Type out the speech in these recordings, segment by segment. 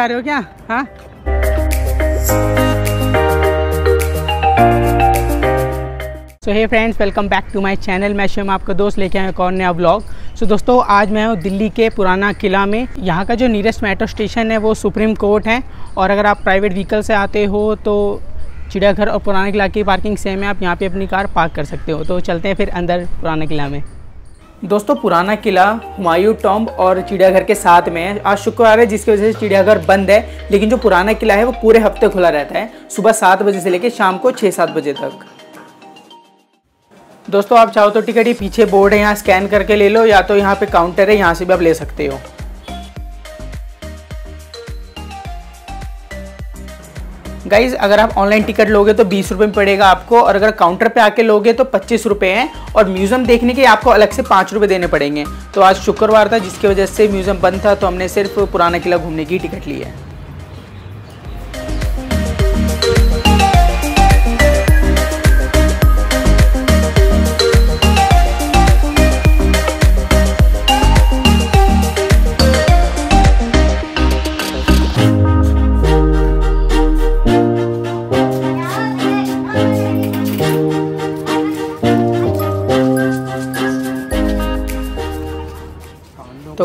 जा रहे हो क्या? हाँ? So hey friends welcome back to my channel मैं शिवम, आपका दोस्त लेके आया एक और नया सो दोस्तों, आज मैं हूँ दिल्ली के पुराना किला में। यहाँ का जो नियरेस्ट मेट्रो स्टेशन है, वो सुप्रीम कोर्ट है। और अगर आप प्राइवेट व्हीकल से आते हो तो चिड़ियाघर और पुराना किला की पार्किंग सेम है। आप यहाँ पे अपनी कार पार्क कर सकते हो। तो चलते हैं फिर अंदर पुराना किला में। दोस्तों, पुराना किला हुमायूं टॉम्ब और चिड़ियाघर के साथ में है। आज शुक्रवार है, जिसकी वजह से चिड़ियाघर बंद है, लेकिन जो पुराना किला है, वो पूरे हफ़्ते खुला रहता है, सुबह सात बजे से लेकर शाम को छः सात बजे तक। दोस्तों, आप चाहो तो टिकट ही पीछे बोर्ड है, यहाँ स्कैन करके ले लो, या तो यहाँ पे काउंटर है, यहाँ से भी आप ले सकते हो। गाइज़ अगर आप ऑनलाइन टिकट लोगे तो बीस रुपये में पड़ेगा आपको, और अगर काउंटर पे आके लोगे तो पच्चीस रुपये हैं, और म्यूज़ियम देखने के आपको अलग से पाँच रुपये देने पड़ेंगे। तो आज शुक्रवार था, जिसकी वजह से म्यूज़ियम बंद था तो हमने सिर्फ़ पुराना किला घूमने की टिकट ली है।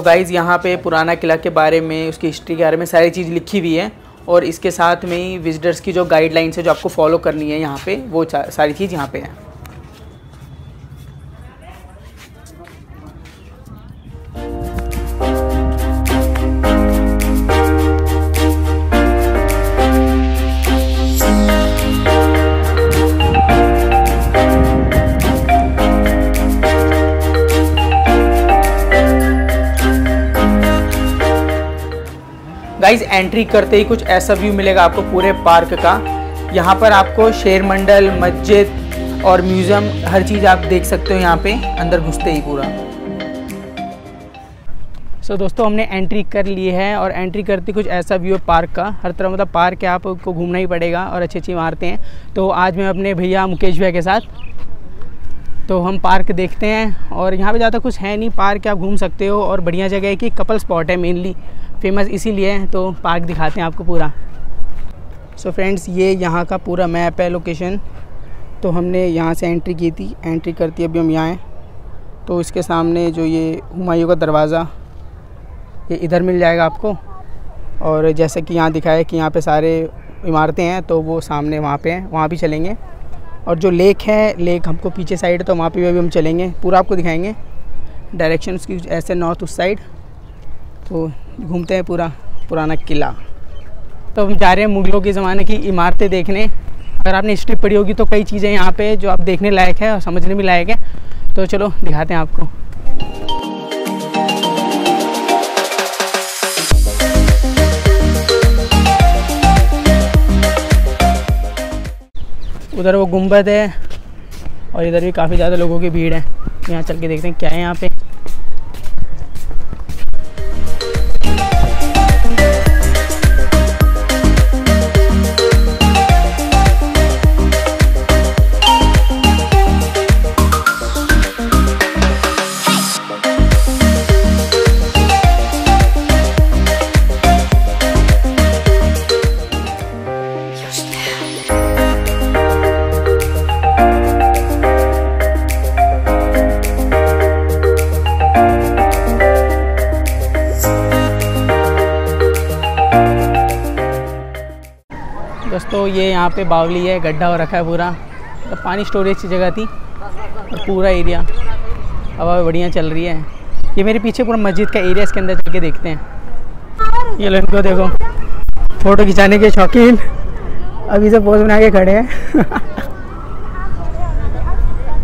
गाइज़ यहाँ पे पुराना किला के बारे में, उसकी हिस्ट्री के बारे में सारी चीज़ लिखी हुई है और इसके साथ में ही विजिटर्स की जो गाइडलाइंस है जो आपको फॉलो करनी है यहाँ पे, वो सारी चीज़ यहाँ पे है। एंट्री करते ही कुछ ऐसा व्यू मिलेगा आपको पूरे पार्क का। यहाँ पर आपको शेर मंडल मस्जिद और म्यूज़ियम हर चीज़ आप देख सकते हो यहाँ पे अंदर घुसते ही पूरा। सो so, दोस्तों हमने एंट्री कर ली है और एंट्री करते कुछ ऐसा व्यू है पार्क का। हर तरह मतलब पार्क है आपको घूमना ही पड़ेगा और अच्छी अच्छी इमारतें हैं। तो आज मैं अपने भैया मुकेश भैया के साथ तो हम पार्क देखते हैं और यहाँ पे ज़्यादा कुछ है नहीं पार्क आप घूम सकते हो और बढ़िया जगह है कि कपल स्पॉट है मेनली। फ़ेमस इसीलिए है तो पार्क दिखाते हैं आपको पूरा। सो so फ्रेंड्स ये यहाँ का पूरा मैप है लोकेशन तो हमने यहाँ से एंट्री की थी। एंट्री करती अभी हम यहाँ हैं। तो इसके सामने जो ये हुमायूं का दरवाज़ा, ये इधर मिल जाएगा आपको। और जैसे कि यहाँ दिखाया कि यहाँ पे सारे इमारतें हैं तो वो सामने वहाँ पे हैं, वहाँ भी चलेंगे। और जो लेक है लेक हमको पीछे साइड तो वहाँ पे भी हम चलेंगे। पूरा आपको दिखाएँगे। डायरेक्शन उसकी ऐसे नॉर्थ उस साइड तो घूमते हैं पूरा, पुराना किला। तो हम जा रहे हैं मुगलों के ज़माने की इमारतें देखने। अगर आपने हिस्ट्री पढ़ी होगी तो कई चीज़ें यहाँ पे जो आप देखने लायक है और समझने भी लायक है। तो चलो, दिखाते हैं आपको। उधर वो गुंबद है और इधर भी काफ़ी ज़्यादा लोगों की भीड़ है। यहाँ चल के देखते हैं क्या है यहाँ पे। यहाँ पे बावली है, गड्ढा हो रखा है पूरा। तो पानी स्टोरेज की जगह थी, और पूरा एरिया हवा बढ़िया चल रही है। ये मेरे पीछे पूरा मस्जिद का एरिया इसके अंदर चल के देखते हैं। ये लोग इनको देखो। फ़ोटो खिंचाने के शौकीन। अभी से पोज बना के खड़े हैं।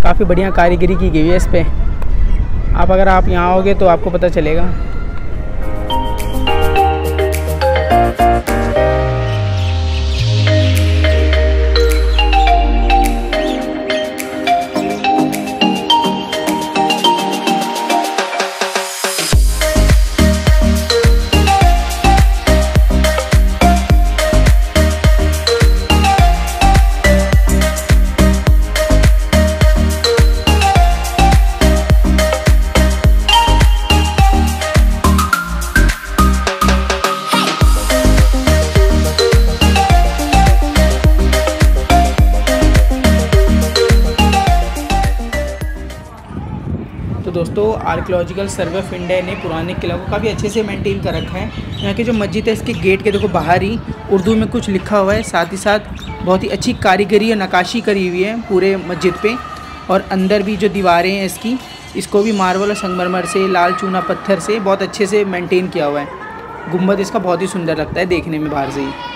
काफ़ी बढ़िया कारीगरी की गई है इस पर आप अगर आप यहाँ आओगे तो आपको पता चलेगा। आर्कोलॉजिकल सर्वे ऑफ़ इंडिया ने पुराने किला को काफ़ी अच्छे से मेंटेन कर रखा है। यहाँ की जो मस्जिद है, इसके गेट के देखो बाहर ही, उर्दू में कुछ लिखा हुआ है। साथ ही साथ बहुत ही अच्छी कारीगरी और नकाशी करी हुई है पूरे मस्जिद पे। और अंदर भी जो दीवारें हैं इसकी, इसको भी मार्बल और संगमरमर से, लाल चूना पत्थर से बहुत अच्छे से मेंटेन किया हुआ है। गुंबद इसका बहुत ही सुंदर लगता है देखने में बाहर से ही।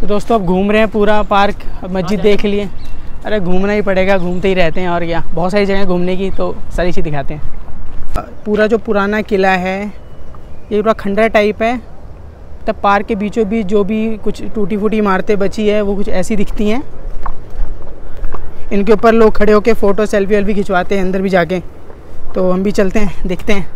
तो दोस्तों, अब घूम रहे हैं पूरा पार्क मस्जिद देख लिए। अरे, घूमना ही पड़ेगा, घूमते ही रहते हैं और क्या। बहुत सारी जगह घूमने की तो सारी चीज़ दिखाते हैं। पूरा जो पुराना किला है, ये पूरा खंडर टाइप है। तब पार्क के बीचों बीच जो भी कुछ टूटी फूटी इमारतें बची है, वो कुछ ऐसी दिखती हैं। इनके ऊपर लोग खड़े होकर फ़ोटो, सेल्फी वेल्फी खिंचवाते हैं अंदर भी जाके। तो हम भी चलते हैं, देखते हैं।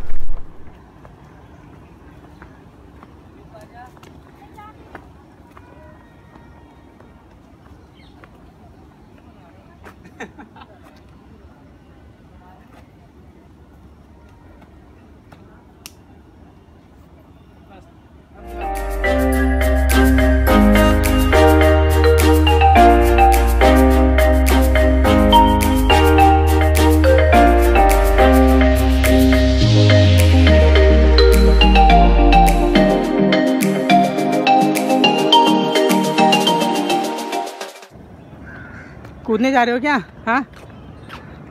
कूदने जा रहे हो क्या? हाँ?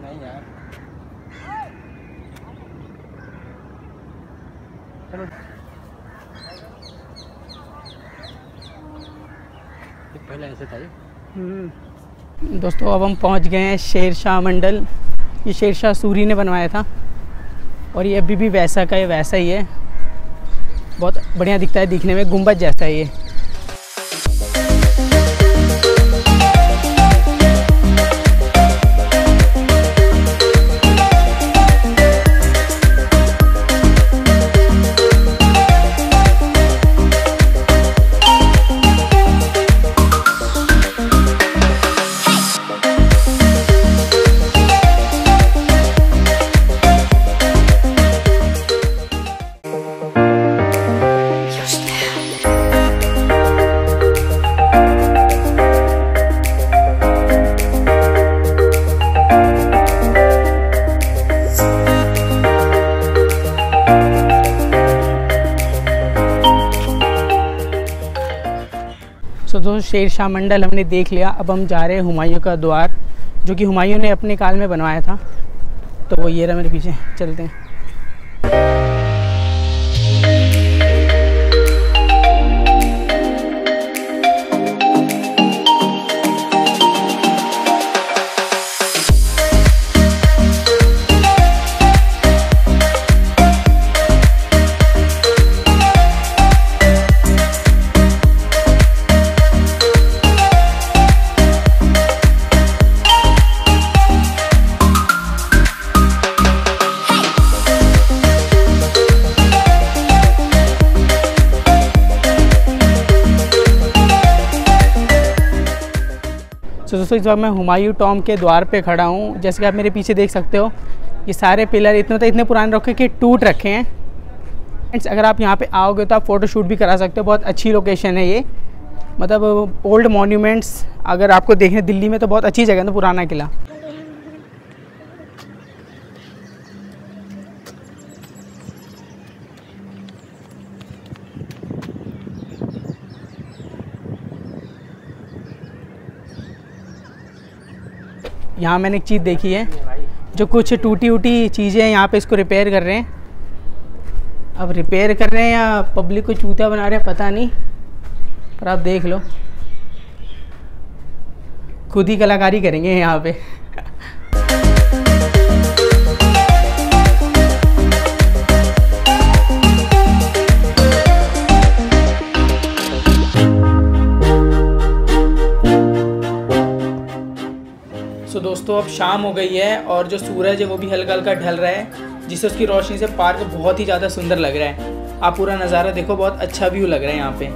नहीं यार। चलो। पहले ऐसे था हम्म। दोस्तों अब हम पहुँच गए हैं शेर शाह मंडल। ये शेर शाह सूरी ने बनवाया था। और ये अभी भी वैसा का वैसा ही है। बहुत बढ़िया दिखता है दिखने में गुंबद जैसा है ये। दोस्तों शेर शाह मंडल हमने देख लिया। अब हम जा रहे हैं हुमायूं का द्वार, जो कि हुमायूं ने अपने काल में बनवाया था। तो वो ये रहा मेरे पीछे, चलते हैं। दोस्तों, इस वक्त मैं हुमायूं टॉम के द्वार पे खड़ा हूँ। जैसे कि आप मेरे पीछे देख सकते हो, ये सारे पिलर इतने तो इतने पुराने रखे कि टूट रखे हैं। फ्रेंड्स अगर आप यहाँ पे आओगे तो आप फ़ोटोशूट भी करा सकते हो। बहुत अच्छी लोकेशन है ये। मतलब ओल्ड मोन्यूमेंट्स अगर आपको देखने दिल्ली में तो बहुत अच्छी जगह है पुराना किला। यहाँ मैंने एक चीज़ देखी है, जो कुछ टूटी उटी चीज़ें यहाँ पे इसको रिपेयर कर रहे हैं। अब रिपेयर कर रहे हैं या पब्लिक को चूता बना रहे हैं, पता नहीं, पर आप देख लो। खुद ही कलाकारी करेंगे यहाँ पे। सो दोस्तों, अब शाम हो गई है और जो सूरज है वो भी हल्का हल्का ढल रहा है जिससे उसकी रोशनी से पार्क बहुत ही ज़्यादा सुंदर लग रहा है। आप पूरा नज़ारा देखो, बहुत अच्छा व्यू लग रहा है यहाँ पे।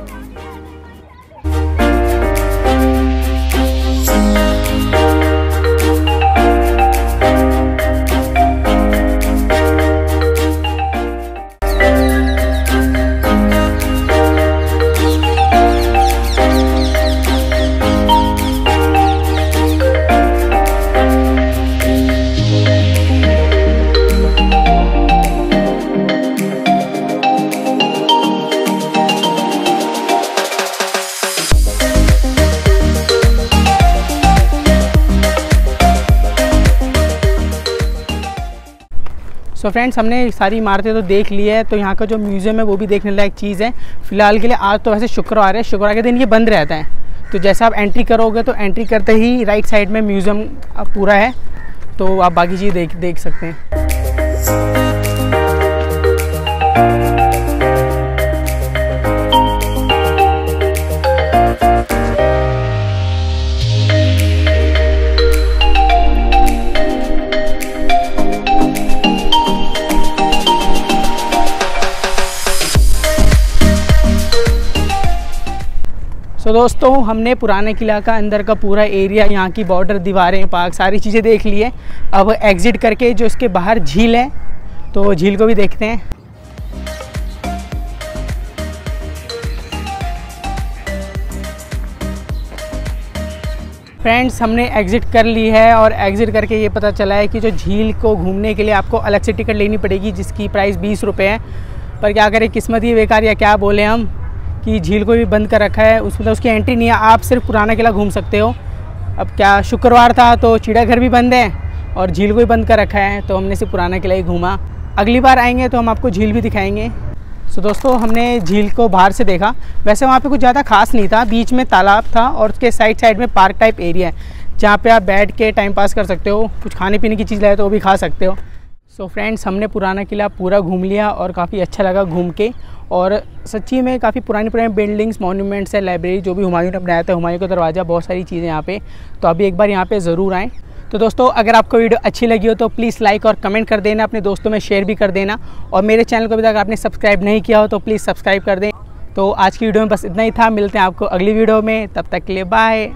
सो so फ्रेंड्स हमने सारी इमारतें तो देख ली है तो यहाँ का जो म्यूज़ियम है वो भी देखने लायक चीज़ है। फ़िलहाल के लिए आज तो वैसे शुक्रवार है, शुक्रवार के दिन ये बंद रहता है। तो जैसा आप एंट्री करोगे तो एंट्री करते ही राइट साइड में म्यूज़ियम पूरा है। तो आप बाकी चीज़ देख देख सकते हैं। दोस्तों, हमने पुराने किला का अंदर का पूरा एरिया यहाँ की बॉर्डर दीवारें पार्क सारी चीज़ें देख ली है। अब एग्ज़िट करके जो इसके बाहर झील है तो झील को भी देखते हैं। फ्रेंड्स हमने एग्ज़िट कर ली है और एग्ज़िट करके ये पता चला है कि जो झील को घूमने के लिए आपको अलग से टिकट लेनी पड़ेगी, जिसकी प्राइस बीस रुपये है। पर क्या करें, किस्मत ही बेकार या क्या बोले हम? कि झील को भी बंद कर रखा है। उसमें उसकी एंट्री नहीं है। आप सिर्फ़ पुराना किला घूम सकते हो। अब क्या शुक्रवार था तो चिड़ियाघर भी बंद है और झील को भी बंद कर रखा है। तो हमने सिर्फ़ पुराना किला ही घूमा। अगली बार आएँगे तो हम आपको झील भी दिखाएँगे। सो so, दोस्तों हमने झील को बाहर से देखा। वैसे वहाँ पे कुछ ज़्यादा खास नहीं था। बीच में तालाब था और उसके साइड साइड में पार्क टाइप एरिया है। जहाँ पे आप बैठ के टाइम पास कर सकते हो। कुछ खाने पीने की चीज़ लाए तो वो भी खा सकते हो। सो so, फ्रेंड्स हमने पुराना किला पूरा घूम लिया और काफ़ी अच्छा लगा घूम के। और सच्ची में काफ़ी पुरानी पुरानी बिल्डिंग्स मोन्यूमेंट्स है लाइब्रेरी जो भी हुमायूं ने बनाया था हुमायूं का दरवाज़ा बहुत सारी चीज़ें यहाँ पे। तो अभी एक बार यहाँ पे ज़रूर आएँ। तो दोस्तों अगर आपको वीडियो अच्छी लगी हो तो प्लीज़ लाइक और कमेंट कर देना अपने दोस्तों में शेयर भी कर देना। और मेरे चैनल को अभी तक आपने सब्सक्राइब नहीं किया हो तो प्लीज़ सब्सक्राइब कर दें। तो आज की वीडियो में बस इतना ही था। मिलते हैं आपको अगली वीडियो में। तब तक के लिए बाय